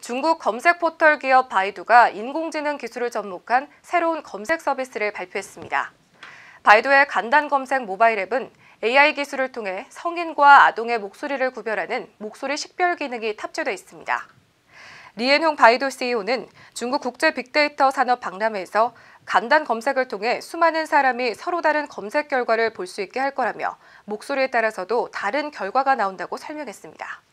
중국 검색 포털 기업 바이두가 인공지능 기술을 접목한 새로운 검색 서비스를 발표했습니다. 바이두의 간단 검색 모바일 앱은 AI 기술을 통해 성인과 아동의 목소리를 구별하는 목소리 식별 기능이 탑재되어 있습니다. 리엔홍 바이두 CEO는 중국 국제 빅데이터 산업 박람회에서 간단 검색을 통해 수많은 사람이 서로 다른 검색 결과를 볼 수 있게 할 거라며 목소리에 따라서도 다른 결과가 나온다고 설명했습니다.